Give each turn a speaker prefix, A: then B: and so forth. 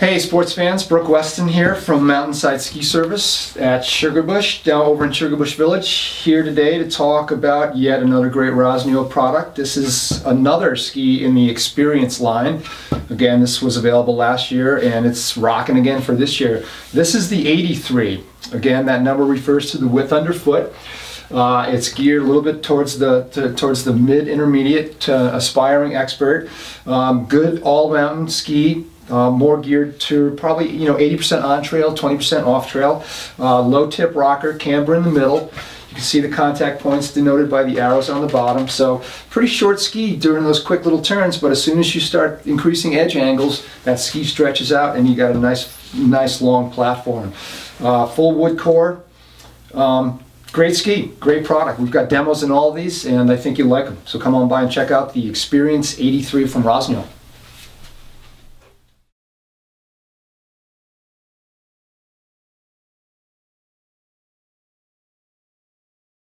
A: Hey, sports fans, Brooke Weston here from Mountainside Ski Service at Sugarbush, down over in Sugarbush Village, here today to talk about yet another great Rossignol product. This is another ski in the Experience line. Again, this was available last year and it's rocking again for this year. This is the 83. Again, that number refers to the width underfoot. Uh, it's geared a little bit towards the to, towards the mid intermediate to aspiring expert. Um, good all mountain ski uh, more geared to probably you know 80% on trail, 20% off trail. Uh, low tip rocker, camber in the middle. You can see the contact points denoted by the arrows on the bottom. So pretty short ski during those quick little turns, but as soon as you start increasing edge angles, that ski stretches out and you got a nice, nice long platform. Uh, full wood core. Um, great ski, great product. We've got demos in all of these and I think you'll like them. So come on by and check out the Experience 83 from Rossignol.